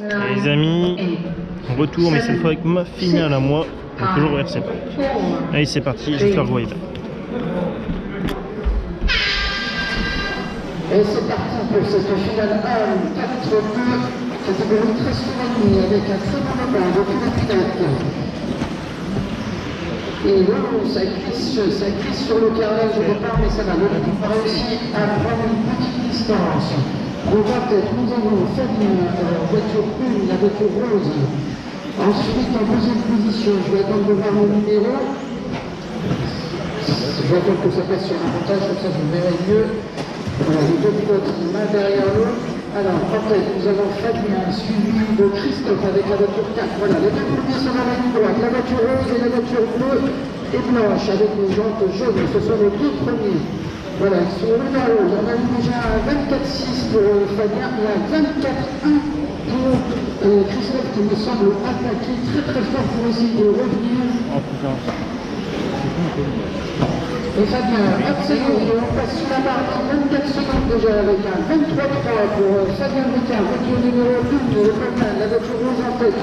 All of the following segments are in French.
Les amis, retour, mais cette fois avec ma finale à moi. Donc toujours RC. Allez, c'est parti, vous voyez bien. Et c'est parti pour cette finale 1, 4-2, catégorie très souveraine avec un très bon départ depuis la pilote. Et là, ça glisse, ça sur le carrelage au départ, mais ça va. Le a réussi à prendre une petite distance. Peut-être, nous avons Fabien, euh, voiture 1, la voiture rose. Ensuite, en deuxième position, je vais attendre de voir le numéro. Je vais attendre que ça passe sur un montage, comme ça je verrai mieux. Voilà, les deux pilotes l'un derrière l'autre. Alors, en tête, nous avons Fabien, suivi de Christophe avec la voiture 4. Voilà, les deux premiers sont dans la ligne droite, la voiture rose et la voiture bleue et blanche avec les jantes jaunes. Ce sont les deux premiers. Voilà, l'un à l'autre. On a déjà un 24-6 pour euh, Fabien et un 24-1 pour euh, Christophe qui me semble attaquer très très fort pour essayer de revenir. Oh putain. Et Fabien, accélère, on passe sous la barre dans 24 secondes déjà avec un 23-3 pour euh, Fabien Ricard, voiture numéro 1, le Coleman, la voiture rose en tête.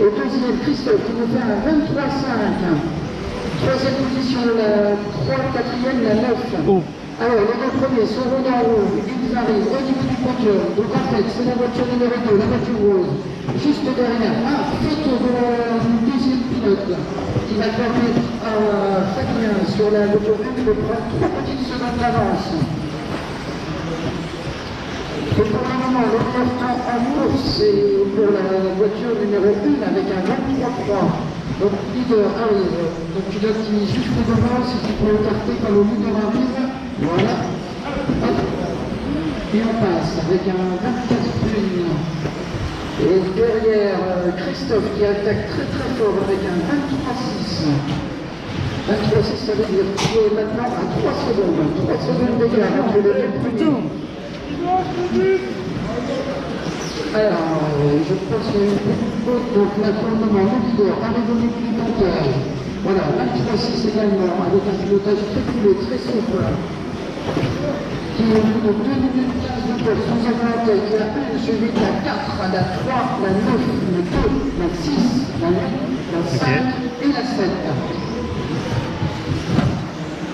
Et deuxième, Christophe qui nous fait un 23-5. Troisième position, la 3, quatrième, la 9. Oh. Alors, les deux premiers sont rouges en rouge, ils arrivent au niveau du podium. Donc en fait, c'est la voiture numéro 2, la voiture rose. Juste derrière, ah, de la deuxième pilote qui va permettre à Fabien sur la voiture 1 de prendre 3 petites secondes d'avance. Et pour le moment, le meilleur temps en course, c'est pour la voiture numéro 1 avec un 23-3. Donc leader arrive, donc pilote qui est juste devant, si tu peux écarter quand le leader arrive, voilà. Et on passe avec un 24 1 Et derrière euh, Christophe qui attaque très très fort avec un 23-6. 23-6, ça veut dire qu'il est maintenant à 3 secondes. 3 secondes d'écart entre les deux premiers. Alors, je pense qu'il y a une petite faute, donc là pour le moment, le leader arrive au niveau du compteur. Voilà, 23-6 également, avec un pilotage très coulé, très souple. Qui est bout de 2 minutes 15 de course, nous avons en tête la 1 suivie de la 4, la 3, la 9, la 2, la 6, la 8, la 5 et la 7.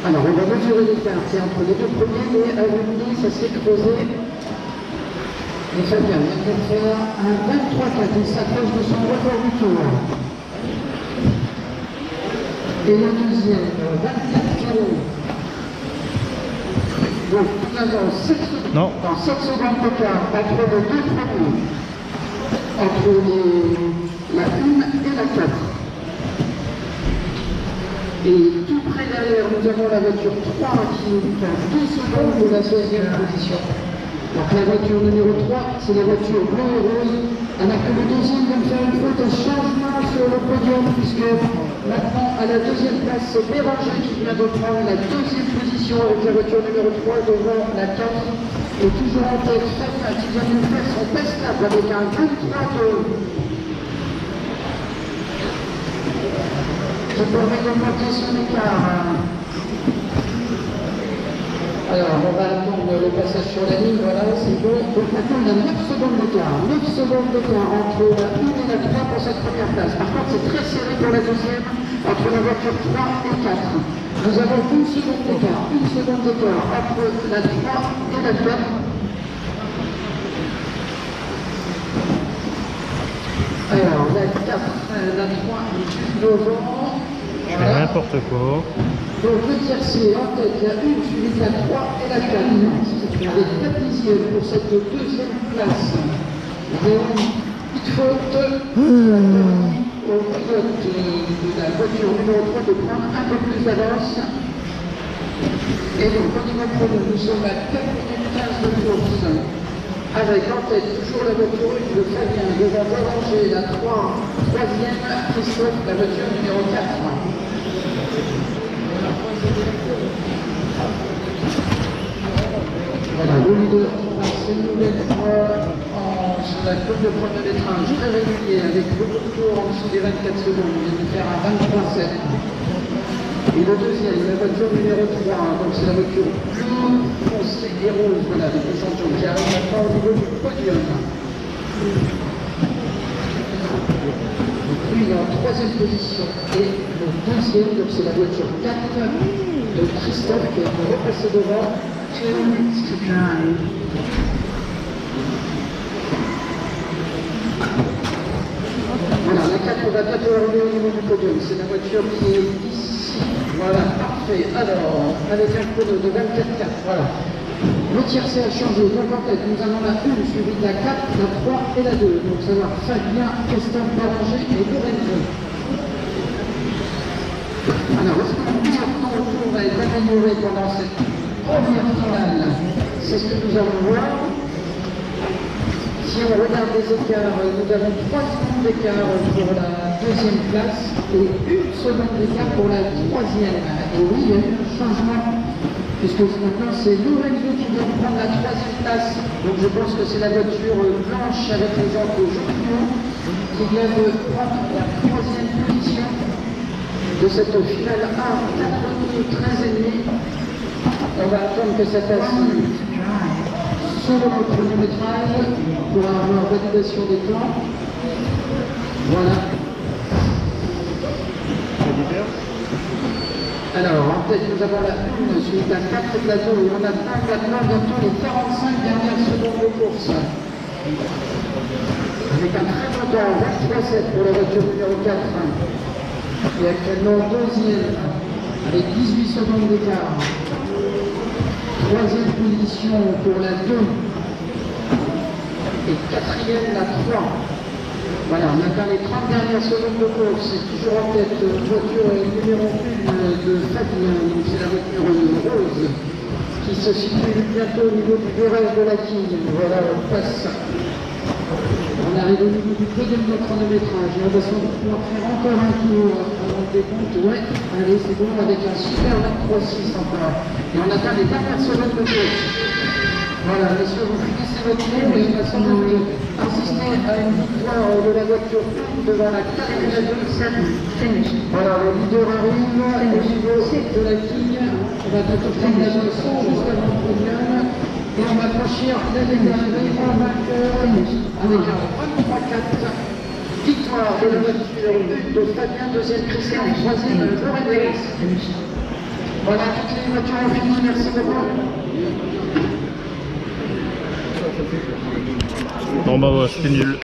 Alors, on va mesurer l'écart, c'est entre les deux premiers, mais à l'unité, ça s'est creusé et Fabien vient de faire un 23-4, il s'approche de son record du tour. Et le deuxième, 24 kg. Donc nous avons 7 secondes, Non. dans 7 secondes d'écart entre les deux premiers, entre les, la 1 et la 4. Et tout près derrière, nous avons la voiture 3 qui prend 2 secondes de la deuxième position. Donc la voiture numéro 3, c'est la voiture bleue et rose. Alors que le deuxième vient de faire une faute, un changement sur le podium, puisque maintenant à la deuxième place, c'est Béranger qui vient de prendre la deuxième position avec la voiture numéro 3 devant la 4. Et toujours en tête, Fabien qui vient de faire son best avec un 23 2. Je permets d'augmenter son écart. Alors, on va attendre le passage sur la ligne, voilà, c'est bon. Donc maintenant, on a 9 secondes d'écart. 9 secondes d'écart entre la 1 et la 3 pour cette première place. Par contre, c'est très serré pour la deuxième, entre la voiture 3 et 4. Nous avons une seconde d'écart, une seconde d'écart entre la 3 et la 4. Alors, la 4, euh, la 3 est juste devant. Je fais n'importe quoi. Donc le tiercé en tête, il y a une suivie de la 3 et la 4. Avec 4 dixièmes pour cette deuxième place. Au pilote de la voiture numéro 3 de prendre un peu plus d'avance. Et donc au niveau chrono, nous sommes à 4 minutes 15 de course. Avec en tête toujours la voiture de Fabien devant Béranger, la 3, troisième, Christophe, la voiture numéro 4. Voilà, le leader passe une nouvelle fois la course de premier métrage très régulier avec le retour en dessous des 24 secondes, il vient de faire à 23,7. Et le deuxième, la voiture numéro 3, donc c'est la voiture plus foncée et rose, voilà, avec les champions qui arrive maintenant au niveau du podium. Lui est en troisième position et le deuxième, donc c'est la voiture 4 de Christophe qui est repassé devant. 4 va bientôt arriver au niveau du podium. C'est la voiture qui est ici. Voilà, parfait. Alors, avec un chrono de 24,4. Voilà. Le tiercé a changé. Donc en tête, nous avons la 1 suivie de la 4, la 3 et la 2. Donc ça va Fabien, Christophe Ballanger et Lorenzo. Alors, est-ce que temps autour va être amélioré pendant cette première finale? C'est ce que nous allons voir. Si on regarde les écarts, nous avons 3 secondes d'écart pour la deuxième place et une seconde d'écart pour la troisième. Et oui, il y a eu un changement, puisque maintenant c'est Lorenzo qui vient prendre la troisième place. Donc je pense que c'est la voiture blanche avec les gens jaune qui vient de prendre la troisième position de cette finale 1, 4 minutes 13 et demi. On va attendre que ça passe sur le chronométrage pour avoir validation des temps. Voilà. Alors, en tête, nous avons la 1 suite à 4 plateaux et on attend maintenant bientôt les 45 dernières secondes de course. Avec un très bon temps, 23-7 pour la voiture numéro 4. Et actuellement deuxième avec 18 secondes d'écart. Troisième position pour la 2. Et quatrième la 3. Voilà, on atteint les 30 dernières secondes de course. C'est toujours en tête euh, voiture numéro 1 de Fabien. Donc c'est la voiture rose qui se situe bientôt au niveau du virage de la quille. Voilà, on passe. On arrive au niveau du podium de chronométrage. Et on va sans doute pouvoir faire encore un tour avant le décompte. Ouais, allez, c'est bon, avec un super 23-6 encore. Et on atteint les dernières secondes de course. Voilà, messieurs, vous finissez votre tour et on va sans doute assister à une victoire de la voiture devant la 4 et la 2. Seven. Finished. Voilà, le leader arrive au niveau de la quille. On va bientôt prendre la leçon juste avant le podium. Et on va franchir ligne d'arrivée en vainqueur avec un 23-4. Victoire de la voiture de Fabien, deuxième Christian, troisième Lorenz. Finished. Voilà, toutes les voitures ont fini, merci beaucoup. Bon bah voilà, c'était nul.